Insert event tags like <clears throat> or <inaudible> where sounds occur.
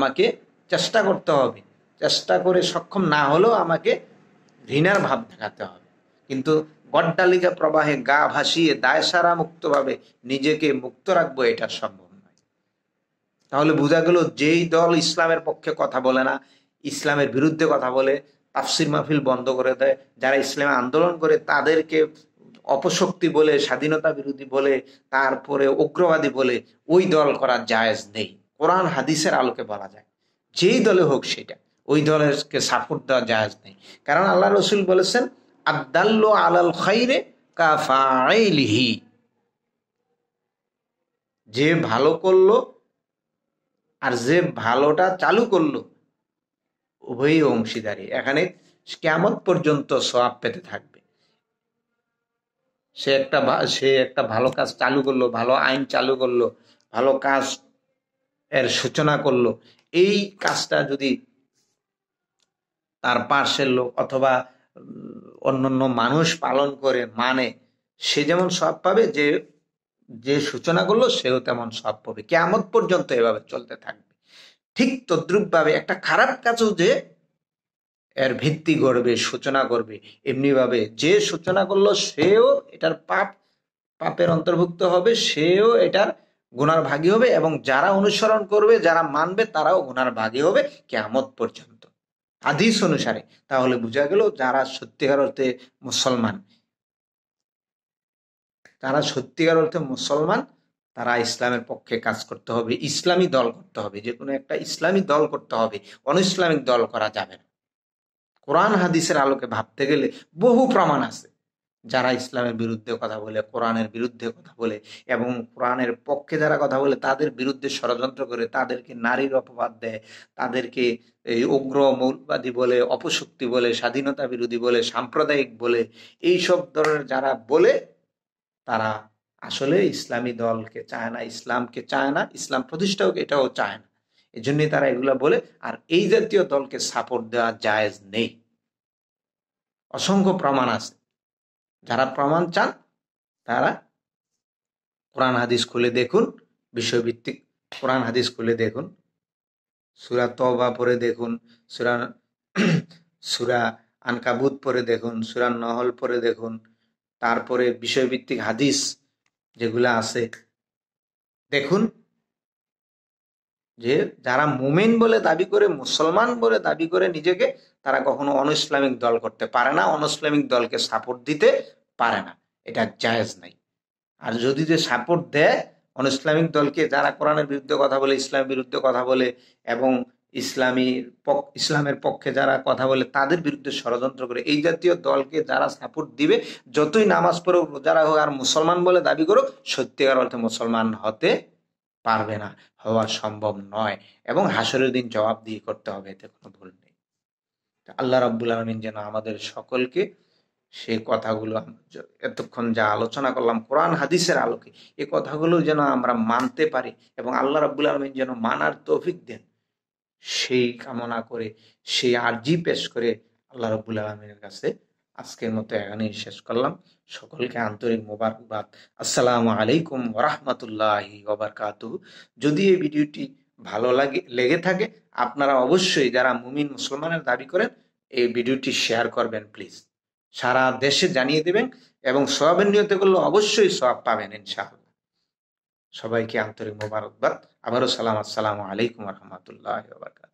আমাকে চেষ্টা করতে হবে। চেষ্টা করে সক্ষম না হলেও আমাকে ঘৃণার ভাব দেখাতে হবে। কিন্তু গড্ডালিকা প্রবাহে গা ভাসিয়ে দায়সারা মুক্তভাবে নিজেকে মুক্ত রাখব এটা সম্ভব নয়। তাহলে বোঝা গেল যেই দল ইসলামের পক্ষে কথা বলে না, ইসলামের বিরুদ্ধে কথা বলে, তাফসির মাহফিল বন্ধ করে দেয়, যারা ইসলামে আন্দোলন করে তাদেরকে অপশক্তি বলে, স্বাধীনতা বিরোধী বলে, তারপরে উগ্রবাদী বলে, ওই দল করার জায়েজ নেই। কোরআন হাদিসের আলোকে বলা যায়। যেই দলে হোক সেটা। ওই দলেরকে সাপোর্ট দেওয়া জায়েজ নেই। কারণ আল্লাহ রসুল বলেছেন, আদাল্ল আলাল খাইরে কাফাইলিহি যে ভালো করল আর যে ভালোটা চালু করল, উভয়ই অংশীদারি। এখানে কেমন পর্যন্ত সব পেতে থাকবে। সে একটা সে একটা ভালো কাজ চালু করল, ভালো আইন চালু করল, ভালো কাজ এর সূচনা করল। এই কাজটা যদি তার পার্শ্বের লোক অথবা অন্যান্য মানুষ পালন করে মানে সে যেমন সব পাবে, যে যে সূচনা করল, সেও তেমন সব পাবে। কেমন পর্যন্ত এভাবে চলতে থাকবে। ঠিক তদ্রুপ ভাবে একটা খারাপ কাজও যে এর ভিত্তি করবে সূচনা করবে এমনি ভাবে যে সূচনা করল, সেও এটার পাপ, পাপের অন্তর্ভুক্ত হবে, সেও এটার গুনার ভাগী হবে এবং যারা অনুসরণ করবে, যারা মানবে, তারাও গুনার ভাগী হবে কেমত পর্যন্ত। আদিস অনুসারে। তাহলে বোঝা গেল যারা সত্যিকার অর্থে মুসলমান, যারা সত্যিকার অর্থে মুসলমান, তারা ইসলামের পক্ষে কাজ করতে হবে, ইসলামী দল করতে হবে যে কোনো একটা ইসলামী দল করতে হবে অন ইসলামিক দল করা যাবে না। কোরআন হাদিসের আলোকে ভাবতে গেলে বহু প্রমাণ আছে। যারা ইসলামের বিরুদ্ধে কথা বলে, কোরআনের বিরুদ্ধে কথা বলে এবং কোরআনের পক্ষে যারা কথা বলে, তাদের বিরুদ্ধে ষড়যন্ত্র করে তাদেরকে নারীর অপবাদ দেয়, তাদেরকে এই উগ্র মৌলবাদী বলে, অপশক্তি বলে, স্বাধীনতা বিরোধী বলে, সাম্প্রদায়িক বলে এই সব ধরনের যারা বলে, তারা আসলে ইসলামী দলকে চায় না, ইসলামকে চায় না, ইসলাম প্রতিষ্ঠাও এটাও চায় না। এই জন্যই তারা এগুলা বলে, আর এই জাতীয় দলকে সাপোর্ট দেওয়া জায়েজ নেই। অসংখ্য প্রমাণ আছে। যারা প্রমাণ চান, তারা কোরআন হাদিস খুলে দেখুন, বিষয়ভিত্তিক কোরআন হাদিস খুলে দেখুন, সুরা তবা পরে দেখুন, সুরা <clears throat> সুরা আনকাবুত পরে দেখুন, সুরা নহল পরে দেখুন, তারপরে বিষয়ভিত্তিক হাদিস যেগুলো আছে, দেখুন যে যারা মুমেন বলে দাবি করে, মুসলমান বলে দাবি করে নিজেকে, তারা কখনো অন ইসলামিক দল করতে পারে না অন ইসলামিক দলকে সাপোর্ট দিতে পারে না। এটা জায়েজ নাই। আর যদি যে সাপোর্ট দেয় অন ইসলামিক দলকে, যারা কোরআনের বিরুদ্ধে কথা বলে, ইসলামের বিরুদ্ধে কথা বলে এবং ইসলামী ইসলামের পক্ষে যারা কথা বলে, তাদের বিরুদ্ধে ষড়যন্ত্র করে, এই জাতীয় দলকে যারা সাপোর্ট দিবে, যতই নামাজ পড়ুক যারা হোক আর মুসলমান বলে দাবি করুক, সত্যিকার অর্থে মুসলমান হতে পারবে না, হওয়া সম্ভব নয় এবং হাসরের দিন জবাব দিয়ে করতে হবে, এতে কোনো ভুল নেই। আল্লাহ রাব্বুল আলমিন যেন আমাদের সকলকে সেই কথাগুলো এতক্ষণ যা আলোচনা করলাম, কোরআন, হাদিসের আলোকে এই কথাগুলো যেন আমরা মানতে পারি এবং আল্লাহ রাব্বুল আলমিন যেন মানার তৌফিক দেন, সেই কামনা করে, সেই আর্জি পেশ করে আল্লাহ রব্বুল আলমিনের কাছে আজকের মতো এখানেই শেষ করলাম। সকলকে আন্তরিক মোবারকবাদ। আসসালামু আলাইকুম ওরহমতুল্লাহি ওবরকাতু যদি এই ভিডিওটি ভালো লাগে, লেগে থাকে, আপনারা অবশ্যই যারা মুমিন মুসলমানের দাবি করেন, এই ভিডিওটি শেয়ার করবেন, প্লিজ। সারা দেশে জানিয়ে দেবেন এবং সোয়াবের নিয়তে করলে অবশ্যই সোয়াব পাবেন, ইনশাআল্লাহ। সবাইকে আন্তরিক মোবারকবাদ। আবারও সালাম, আসসালামু আলাইকুম রহমতুল্লাহ বারকাত